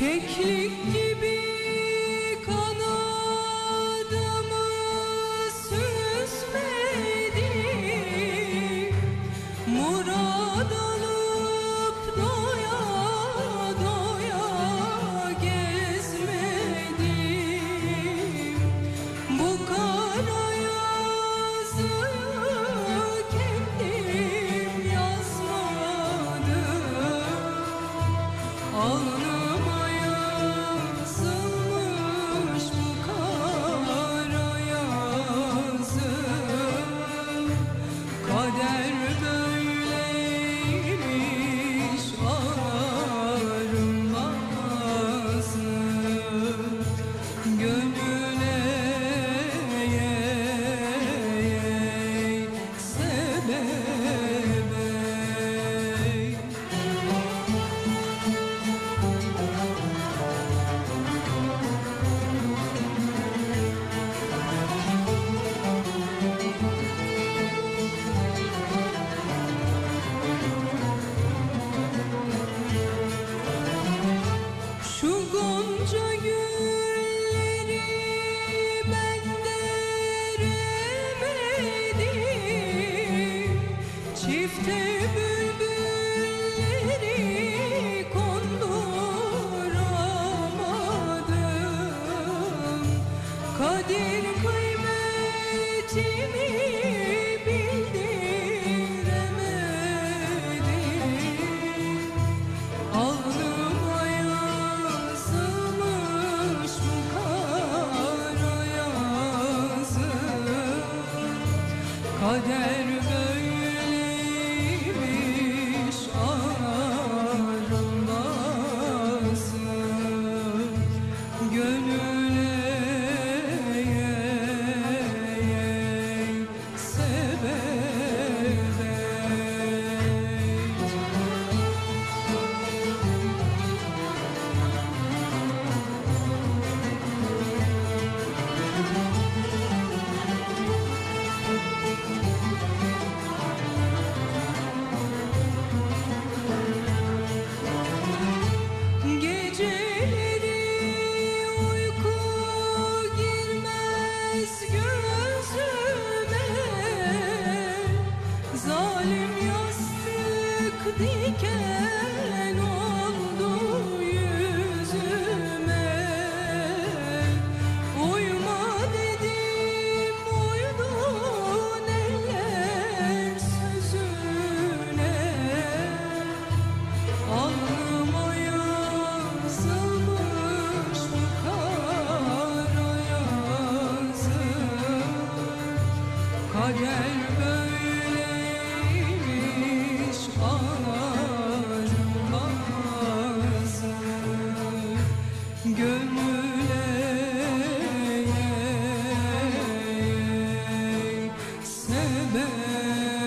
Keklik gibi kanadımı süsmedi murada kader böyle Halim diken oldu yüzüme. Uyuma dedim uydun eller sözüne. Alnıma yazılmış bu kara yazı. Kader me